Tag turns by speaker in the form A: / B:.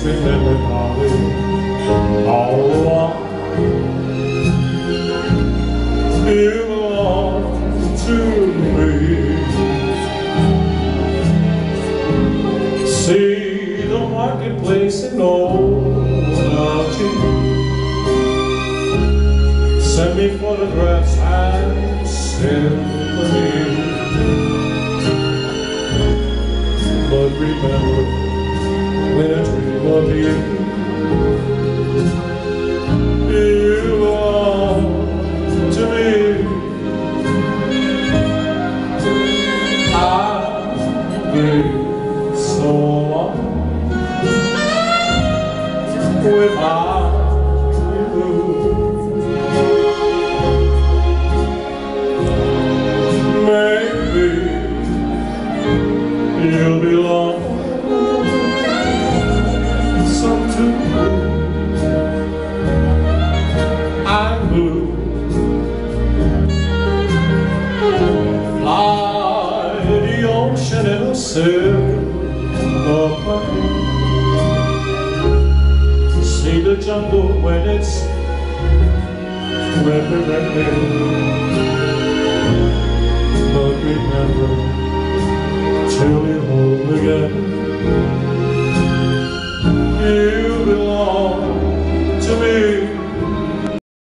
A: spillende havet over You belong to me See the marketplace in old of Send me photographs and symphony But remember been so long without you. Maybe you'll belong some too. See the jungle when it's red, red.